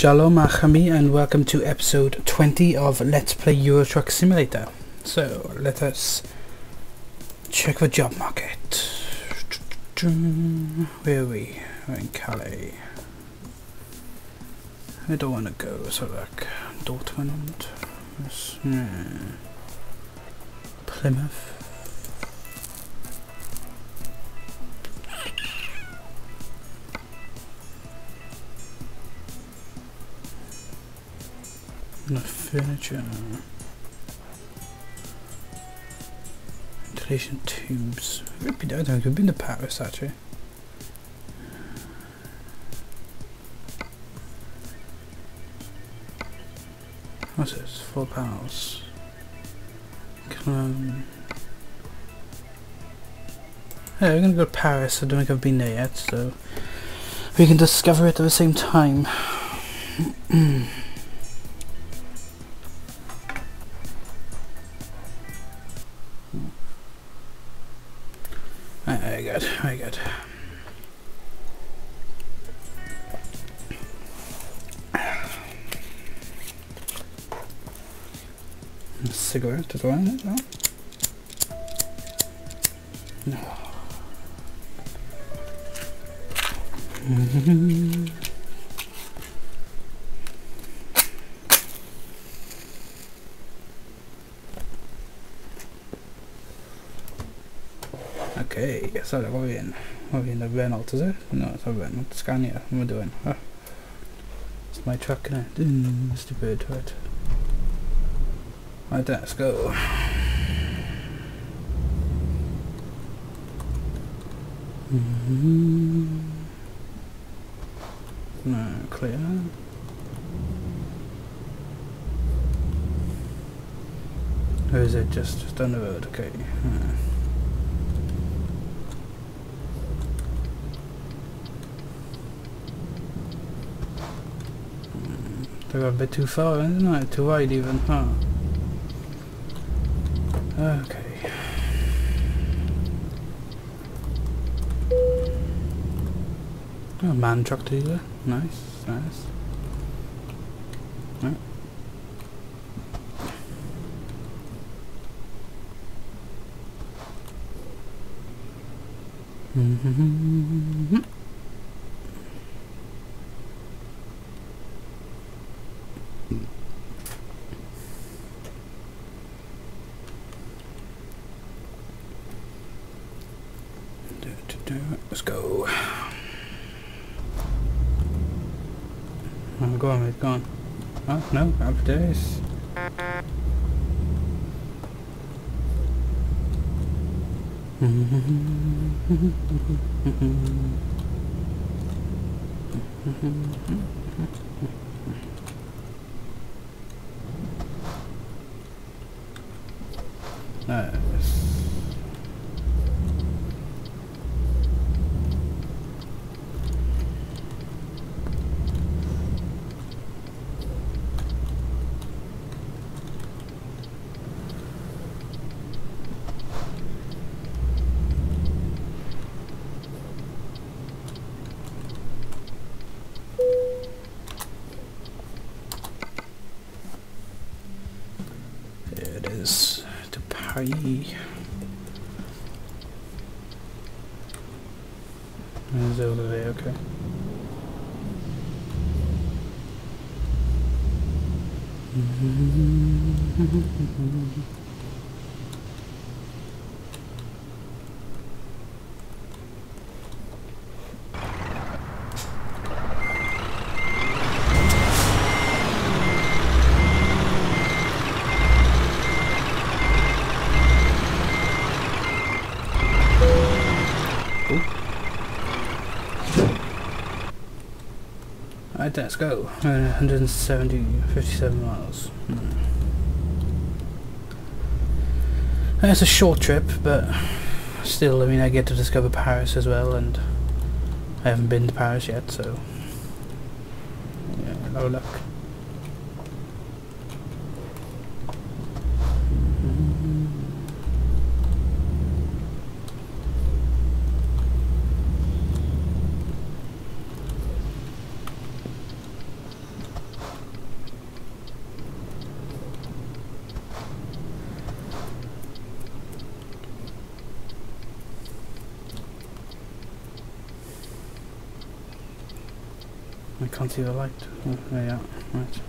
Shalom Achami and welcome to episode 20 of Let's Play Euro Truck Simulator. So let us check the job market. Where are we? We're in Calais. I don't want to go, so like Dortmund. Hmm. Plymouth. No furniture. Ventilation tubes. I don't think we've been to Paris actually. What's this? Four panels. Um, yeah, we're gonna go to Paris. I don't think I've been there yet, so we can discover it at the same time. cigarette as well, is that? No. Okay, in. Var vi in the Renault, is it? No, it's not Renault. Scania. What am doing? Oh. It's my truck. Mm, stupid right. Right, let's go. Mm-hmm. No, clear. Or is it just, just the road? Okay. Uh. They got a bit too far, isn't it? Too wide even, huh? Okay. Oh, MAN truck dealer. Nice, nice. Mm-hmm. Let's go. Oh, go on, mate, go on. Oh, no, up days. Nice. There it is. Paris. It's over there, okay. Right, let's go. Uh, 170, 57 miles. Hmm. It's a short trip, but still, I mean, I get to discover Paris as well, and I haven't been to Paris yet, so yeah, no luck. Can't see the light. Oh, there you are. Right.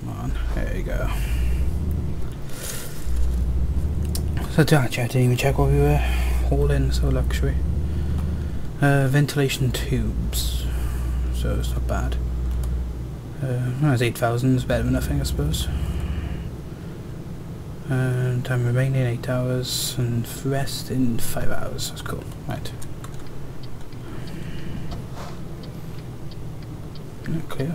Come on, there you go. So actually, I didn't even check what we were hauling, so luxury. Uh, ventilation tubes, so it's not bad. Uh, well, it's 8,000, it's better than nothing I suppose. And time remaining 8 hours, and rest in 5 hours, that's cool, right. Yeah,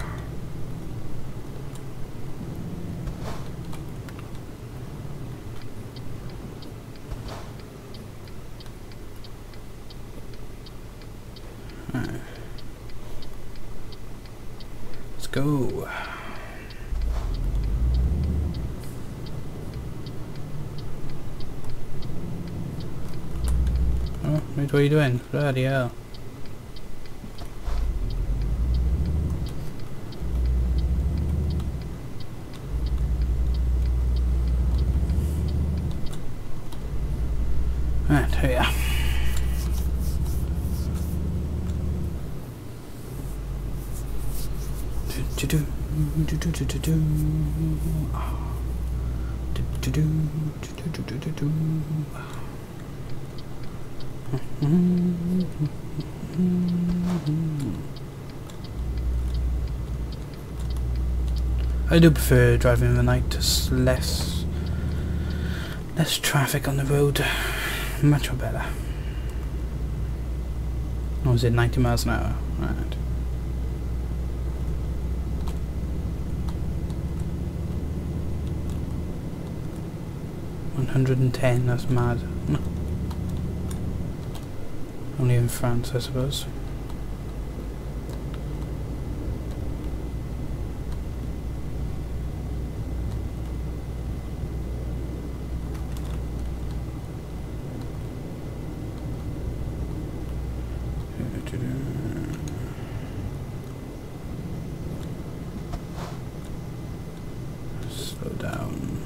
what are you doing? Bloody hell. Right, here we are. Do-do-do, do-do-do-do-do. Do-do-do, do-do-do-do-do. I do prefer driving in the night. There's less less traffic on the road. Much better. Or was it 90 miles an hour? Right. One hundred and ten, that's mad. Only in France, I suppose. Slow down.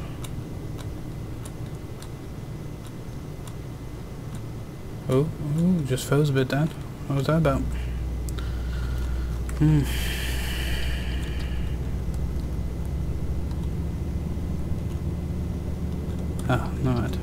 Oh, oh, just froze a bit then. What was that about? Hmm. Ah, no, right.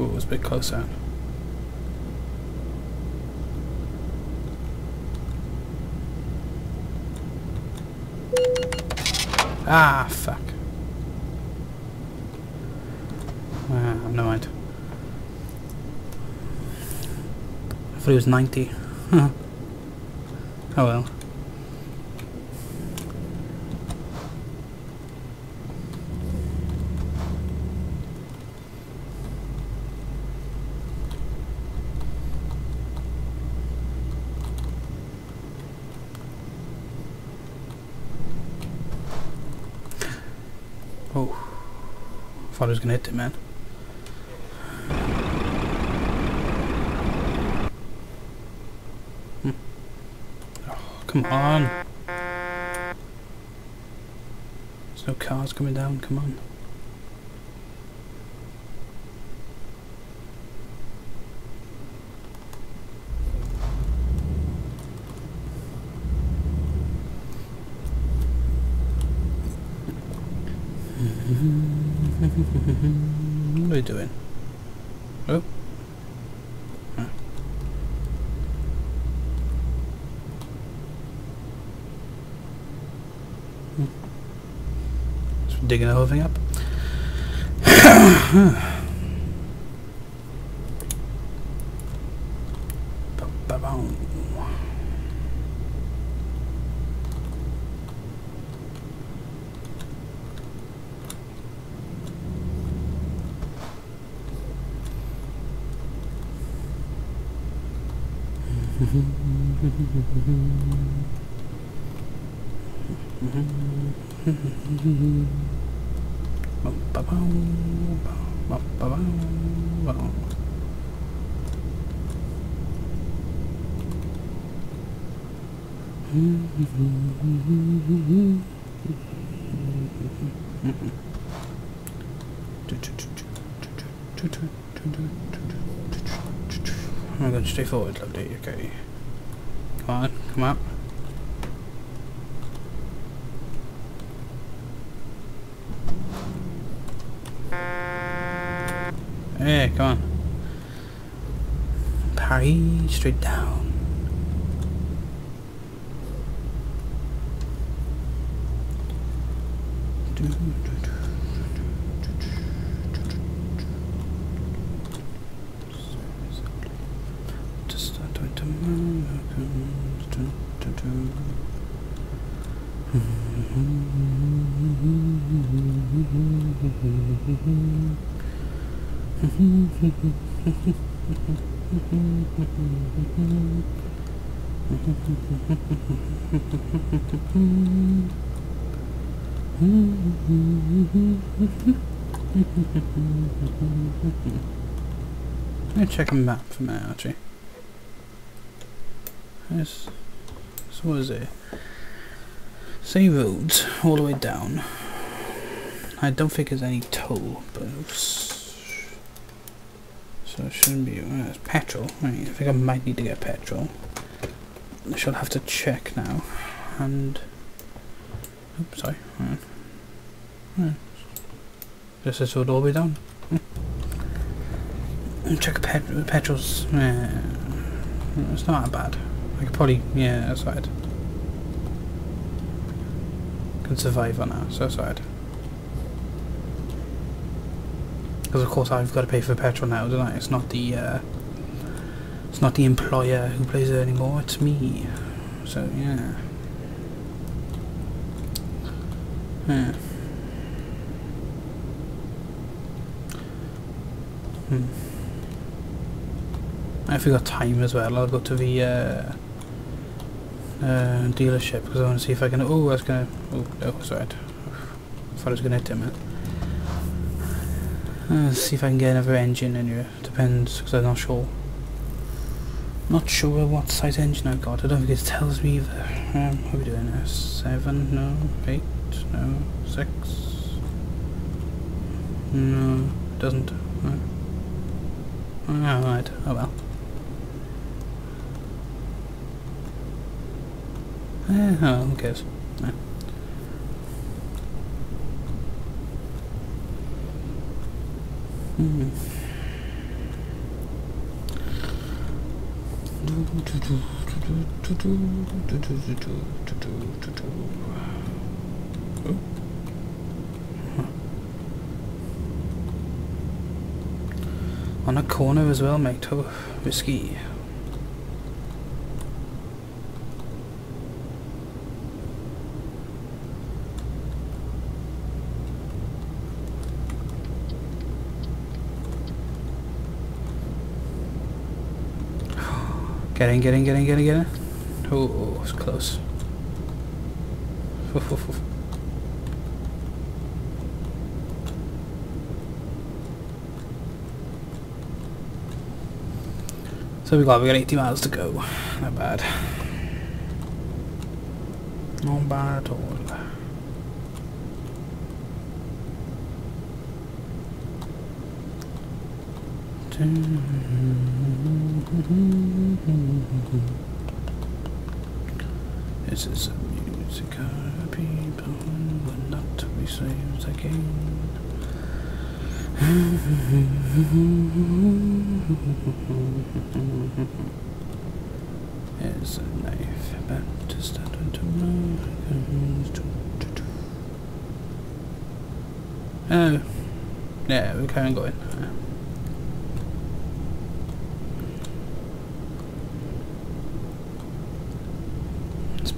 Oh, it was a bit closer. Ah, fuck. Ah, no mind. I thought it was 90. Oh well. Oh. I thought I was gonna hit it, man. Hmm. Oh, come on. There's no cars coming down, come on. what are you doing? Oh. Hmm. Digging the whole thing up. Mm-hmm. I'm going straight forward, lovely, okay. Come on, come on. Hey, come on. Parry straight down. Just check a map for minute, actually. Yes. So what is it? Say roads all the way down. I don't think there's any toll booths. So it shouldn't be uh, petrol. I, I think I might need to get petrol. I shall have to check now. And oops, sorry. Right. Right. This is all the way down. Check pet petrol's. Uh, it's not that bad. I could probably yeah, that's right. Can survive on that, so that's right. Because of course I've got to pay for petrol now, don't I? It's not the uh, it's not the employer who pays it anymore. It's me. So yeah. Yeah. Hmm. If we got time as well, I'll go to the uh, uh, dealership because I want to see if I can. Oh, I was gonna. Oh, no, sorry. I thought I was gonna hit him. Uh, see if I can get another engine in here. Depends, because I'm not sure. Not sure what size engine I've got. I don't think it tells me either. Um, what are we doing now? Seven? No. Eight? No. Six? No. Doesn't. No. Oh, right. Oh well. Eh, oh, who cares? No. Hmm. Oh. On a corner as well, mate. Oh, risky. Get in, get in, get in, get in, get in. Oh, it's close. So we got we got 80 miles to go. Not bad. Not bad at all. This is a music our people will not be saved again. There's a knife about to start on tomorrow. Oh, yeah, we're kind of going.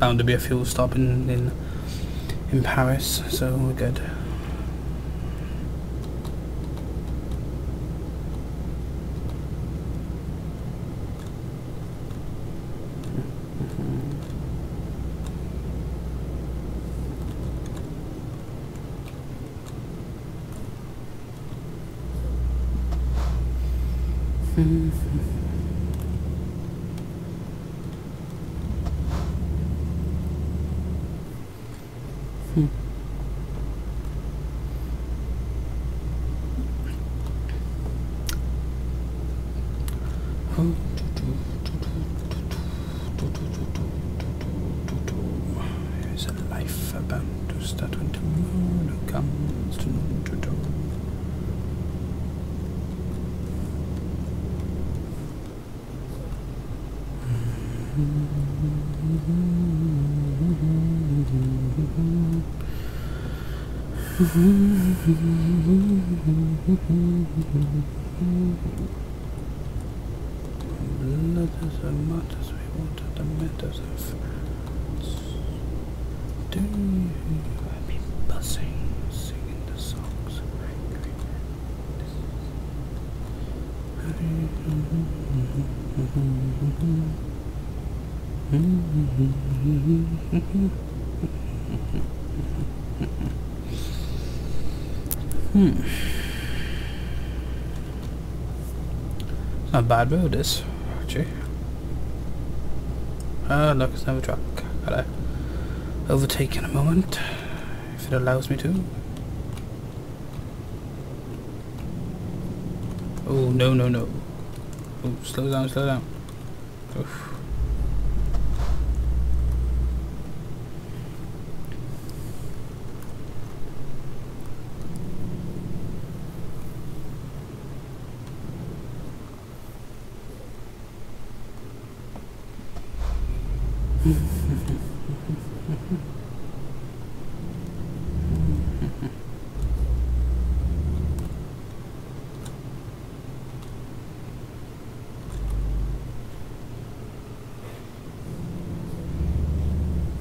Bound to be a fuel stop in in, in Paris, so we're good. There's a life about to start when tomorrow comes to to to. Blood is a matters we wanted the matters of do I be buzzing, singing the songs of Hmm. It's not a bad road, this, actually. Ah, look, it's another truck. Hello. Overtake in a moment, if it allows me to. Oh, no, no, no. Oh, slow down, slow down. Oof.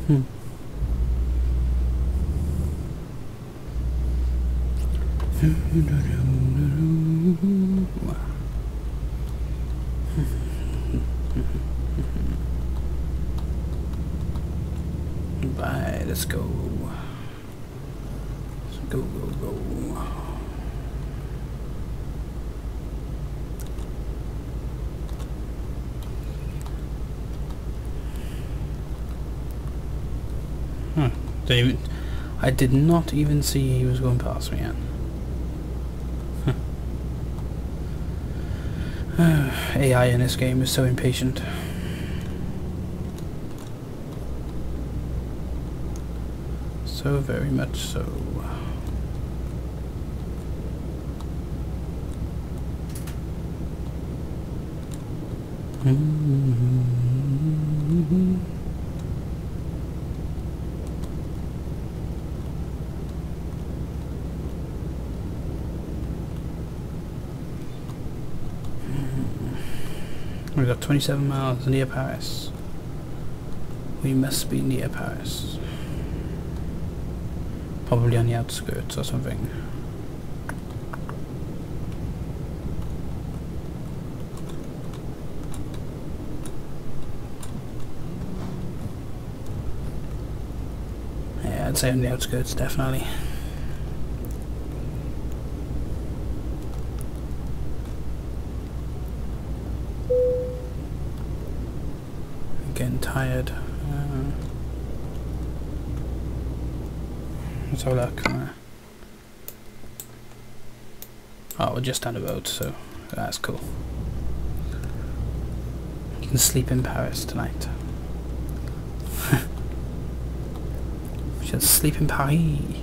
Hmm. Bye, let's go. Let's go, go, go. I did not even see he was going past me yet. AI in this game is so impatient. So very much so. We've got 27 miles near Paris. We must be near Paris. Probably on the outskirts or something. Yeah, I'd say on the outskirts, definitely. Getting tired. Uh, let's have a look. Uh, oh, we're just down the road, so that's cool. You can sleep in Paris tonight. should sleep in Paris.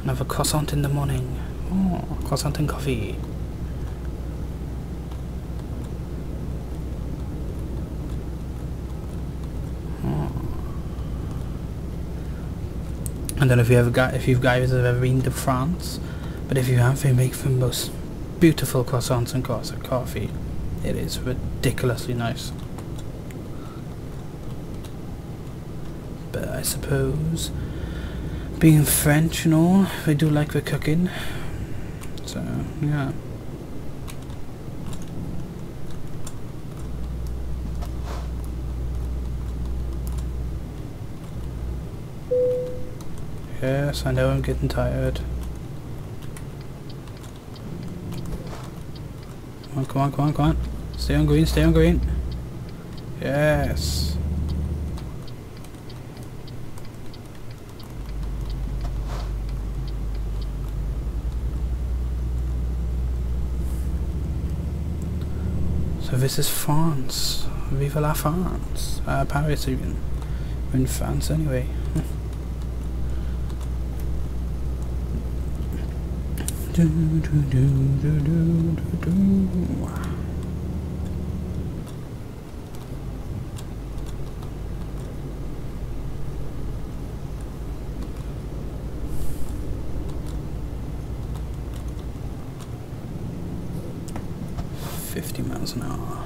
And have a croissant in the morning Oh, croissant and coffee. I don't know if you ever got if you guys have ever been to France, but if you have, they make the most beautiful croissants and croissant coffee. It is ridiculously nice. But I suppose, being French and all, they do like the cooking. So, yeah. Yes, I know I'm getting tired. Come on, come on, come on, come on. Stay on green, stay on green. Yes. So this is France. Vive la France. Uh, Paris even. We're in France anyway. Do, do, do, do, do, do, do. Fifty miles an hour.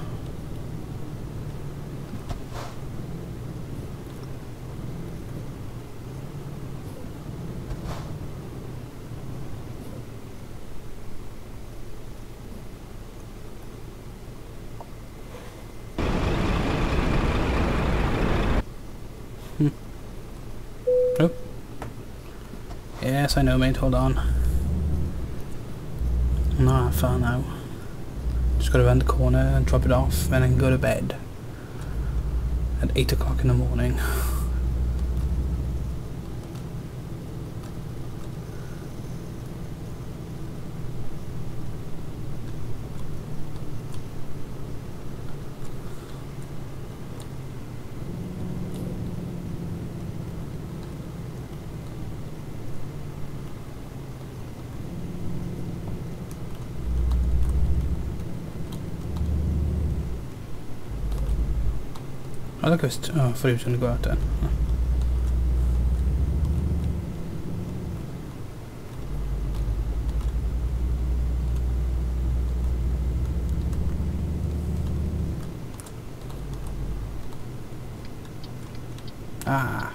Oh. Yes, I know, mate. Hold on. I'm not that far now. Just gotta round the corner and drop it off, and I can go to bed. At 8 o'clock in the morning. Oh, look, I was t oh, I thought he was going to go out then. Huh. Ah.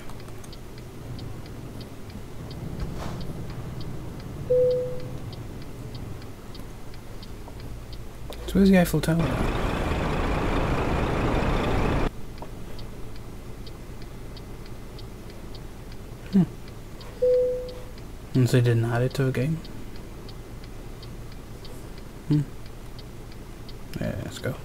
So where's the Eiffel Tower? Unless they didn't add it to the game. Hmm. Yeah, let's go.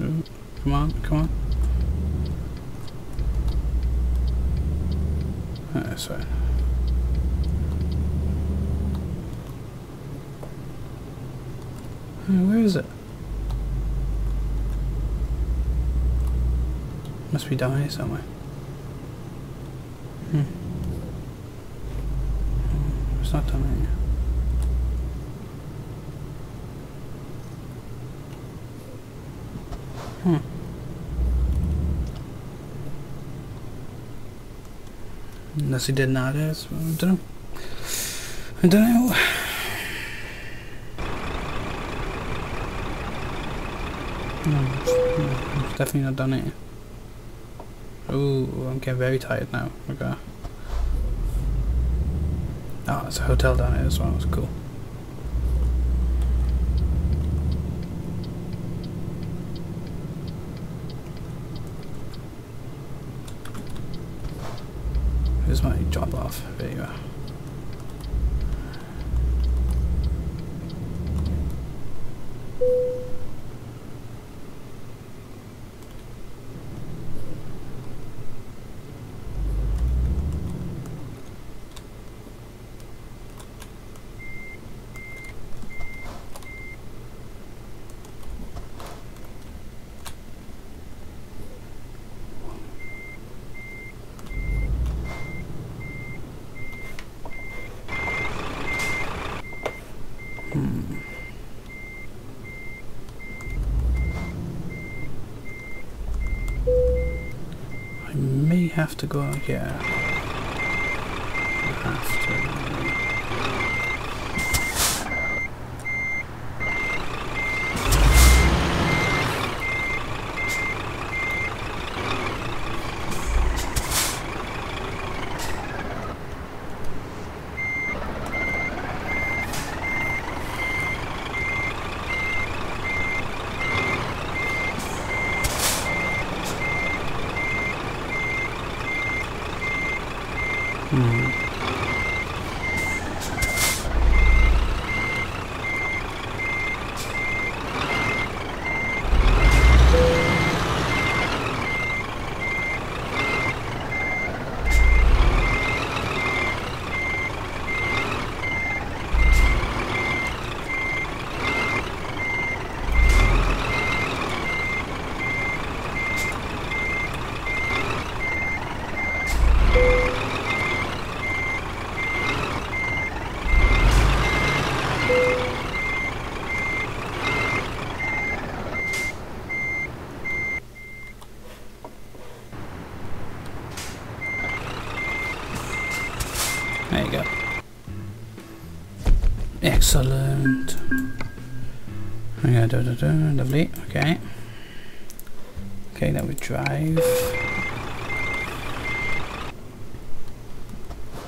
Oh, Come on, come on. Ah, That's right. Uh, Where is it? Must be down here somewhere. Hmm. It's not down here. Hmm. Unless he did not. I don't know. I don't know. No, no, definitely not done it. Oh, I'm getting very tired now. Okay. Oh, ah, there's a hotel down here as well. It's cool. Here's my drop off. There you are. Have to go? Yeah. We have to. Hmm. There you go. Excellent. Yeah, da, da, da, lovely. Okay. Okay, now we drive.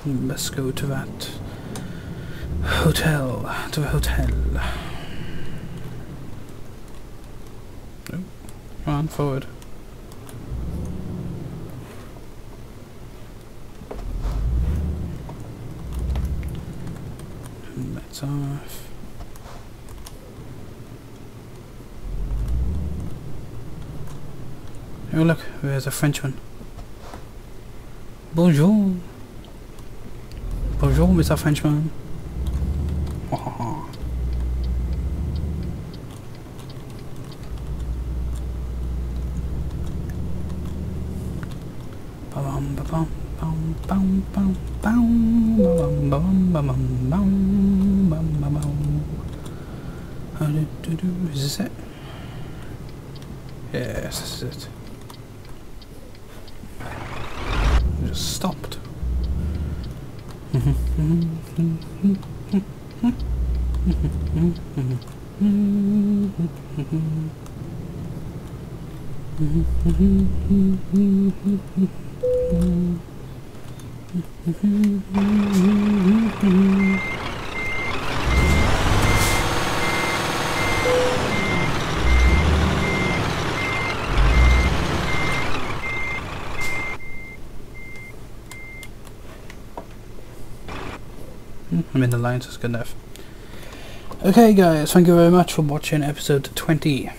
Let's go to that hotel. To the hotel. Oh, run forward. That's off. Oh look, there's a Frenchman. Bonjour. Bonjour, Mr. Frenchman. It just stopped. I mean the lines is good enough. Okay guys, thank you very much for watching episode 20.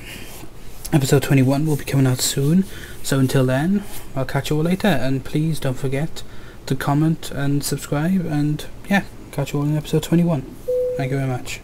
Episode 21 will be coming out soon, so until then, I'll catch you all later, and please don't forget to comment and subscribe, and yeah, catch you all in episode 21. Thank you very much.